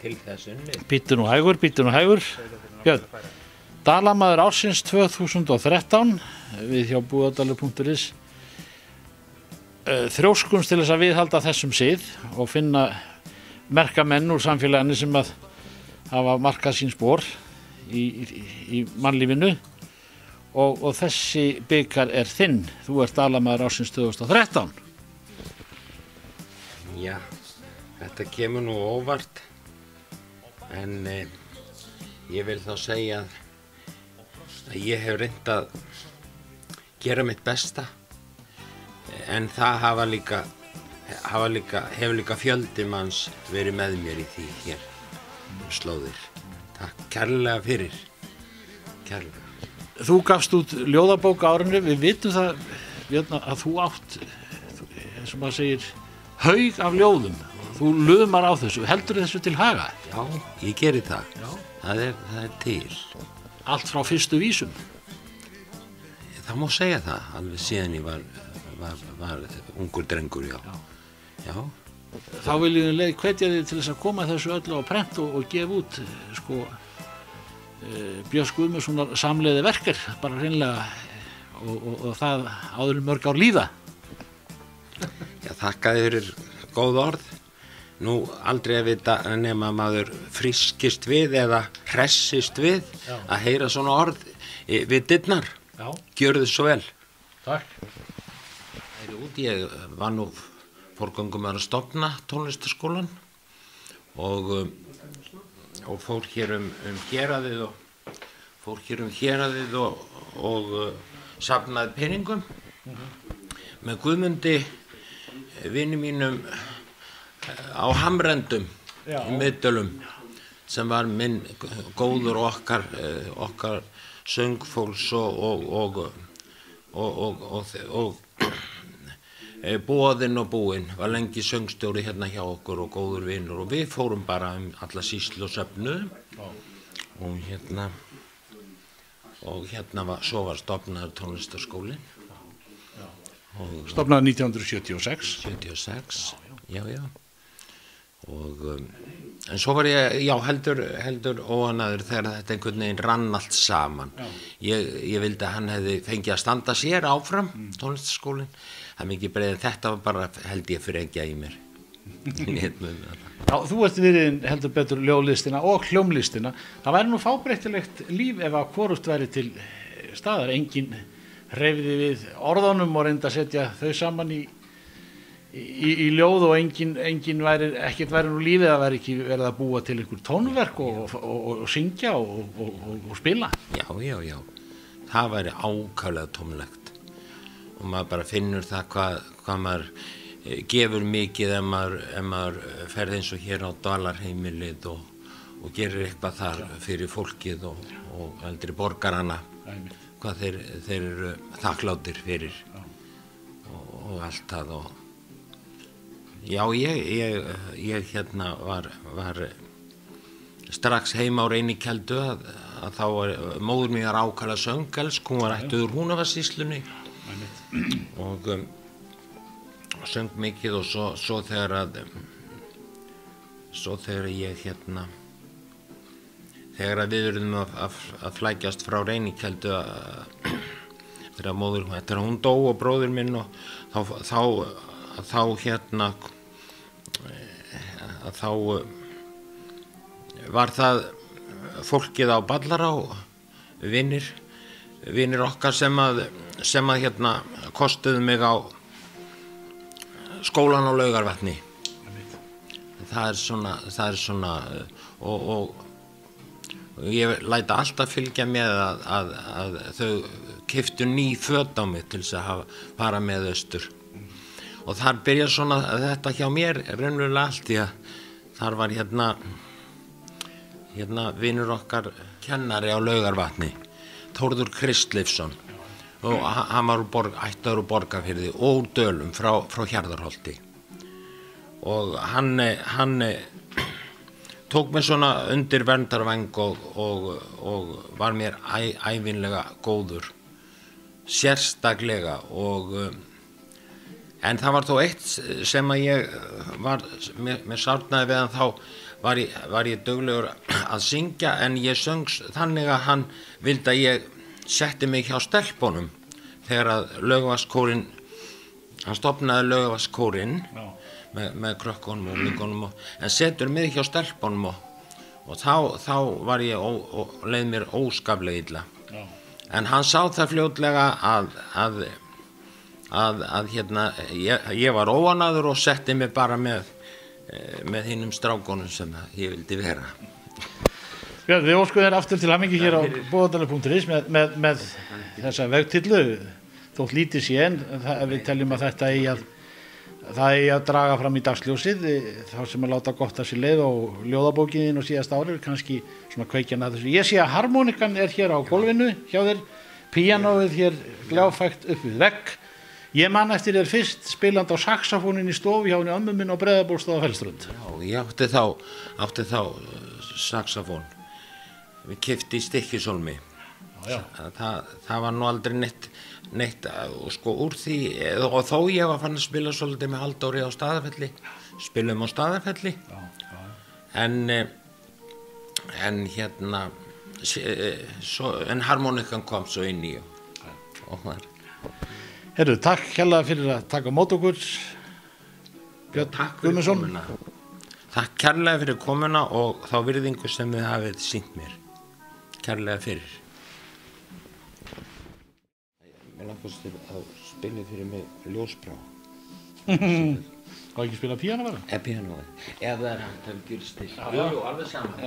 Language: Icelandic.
til þess unnið. Býttu nú hægur, býttu nú hægur. Björn, Dalamaður ársins 2013 við hjá búadalur.is þrjóskumst til þess að viðhalda þessum sið og finna merka menn úr samfélaginu sem að hafa markað sín spór í, í, í mannlífinu og, og þessi byggar er þinn. Þú ert Dalamaður ársins 2013. Já, þetta kemur nú óvart en eh, ég vil þá segja að, að ég hef reynd að gera mitt besta en það hafa líka, hafa líka hefur líka fjöldi manns verið með mér í því hér slóðir. Takk kærlega fyrir, kærlega. Þú gafst út ljóðabók á árinu, við vitum það að þú átt, eins og maður segir, haug af ljóðum. Þú lögumar á þessu, heldur þessu til haga? Já, ég geri það. Já. Það er, það er til. Allt frá fyrstu vísum. Það má segja það, alveg síðan ég var, var, var ungur drengur, já. Já, Þá viljum við leið hvetja þig til þess að koma þessu öllu á prent og, og gefa út, eh, sko, uh, Björns Guðmundssonar samleiði verker, bara reynlega, og, og, og það áður mörg ár líða. já þakka þér fyrir góð orð. Nú aldrei að vita nema maður friskist við eða hressist við Já. að heyra svona orð við dittnar. Já, Gjörðu svo vel. takk. Það er út, ég var nú fórgöngum að stopna tónlistaskólan og, um, og fór hér um, um héraðið og fór hér um héraðið og, og uh, safnaði peningum með Guðmundi vinni mínum eh, á Hamrendum Já. í middölum sem var minn góður okkar eh, okkar söngfólks og og og, og, og, og, og e, bóðinn og búinn. Var lengi söngstjóri hérna hjá okkur og góður vinnur og við fórum bara um alla síslu og söfnuðum og hérna og hérna var, svo var stopnaður tónlistaskólinn og Stofnaði 1976. 76 já já og um, en svo var ég já heldur, heldur óanaður þegar þetta einhvern veginn rann allt saman ég, ég vildi að hann hefði fengið að standa sér áfram mm. tónlistaskólinn það er mikið breið en þetta var bara held ég fyrir ekki í mér Já, þú ert verið heldur betur ljóðlistina og hljómlistina. Það væri nú fábreytilegt líf ef að hvort væri til staðar. Engin reyfiði við orðunum og reynda að setja þau saman í, í, í ljóð og engin, engin væri, ekkert væri nú lífið að væri ekki verið að búa til einhver tónverk og, og, og, og syngja og, og spila. já já já. Það væri ákvæmlega tómlegt. Og maður bara finnur það hvað, hvað maður eh, gefur mikið ef maður, ef maður ferð eins og hér á Dalarheimilið og, og gerir eitthvað þar fyrir fólkið og, og eldri borgarana. Hvað þeir, þeir eru þakkláttir fyrir. Og, og allt það og já ég, ég, ég hérna var, var strax heima á reyni keldu að, að þá var móður mér ákala söngelsk, hún var ættuður húnavarsíslunni og um, söng mikið og svo, svo þegar að um, svo þegar ég hérna þegar að við erum að, að, að flækjast frá reynikældu þegar móður þegar hún dó og bróður minn og þá, þá, þá hérna eh, að þá eh, var það fólkið á ballará vinnir vinnir okkar sem að sem að hérna kostuðu mig á skólan á laugarvatni. Það er svona það er svona og, og ég læta alltaf fylgja með að, að, að þau kiftu ný föt á mig til þess að hafa, fara með austur og þar byrja svona þetta hjá mér raunverulega allt því að þar var hérna hérna vinnur okkar kennari á laugarvatni Þórður Kristleifsson. Og ha- hann var borg, ættar úr borgarfyrði og dölum frá, frá Hjarðarholti. Og hann, hann tók mér svona undir verndarvæng og, og, og var mér æ, ævinlega góður. Sérstaklega og en það var þó eitt sem að ég var, mér, mér sárnaði við hann þá var ég, var ég duglegur að syngja en ég söngs þannig að hann vildi að ég setti mig hjá stelpunum þegar að lögvaskórin hann stopnaði lögvaskórin með, með krökkunum og líkunum og, en setur mig hjá stelpunum og, og þá, þá var ég ó, leið mér óskaplega illa Já. en hann sá það fljótlega að að, að, að hérna ég, ég var óanaður og setti mig bara með eh, með hinnum strákonum sem ég vildi vera. Björn, við óskuðum þér aftur til hamingi hér á bóðanlega.is með, með, með þessa vegtillu þótt lítið sé en við teljum að þetta eigi að það eigi að draga fram í dagsljósið þá sem að láta gott að sér leið og ljóðabókiðin og síðast árið kannski svona kveikjan að þessu. Ég sé að harmonikan er hér á gólfinu hjá þér píanóið hér gljáfægt upp við vegg ég man eftir þér fyrst spiland á saxofónin í stofu hjá henni ömmu minn á breðabólstóða fælströnd Já, ég átti þá átti þá uh, saxofón við kifti í stikkisólmi já. það, það var nú aldrei neitt, neitt og sko úr því eh, og þó ég var fann að spila svolítið með Halldóri á staðafelli spilum á staðafelli Já, já. en eh, en hérna s- eh, svo, en harmonikan kom svo inn í og, og var Herru, takk hérlega fyrir að taka mót okkur Björn Guðmundsson. Takk kærlega fyrir komuna og þá virðingu sem þið hafið sínt mér. Kærlega fyrir. Mér langast til að spila fyrir mig ljósbrá. Hvað ekki spila píano bara? Eða pianoði. Eða það er hægt að gera stil. Já, Jú, alveg saman.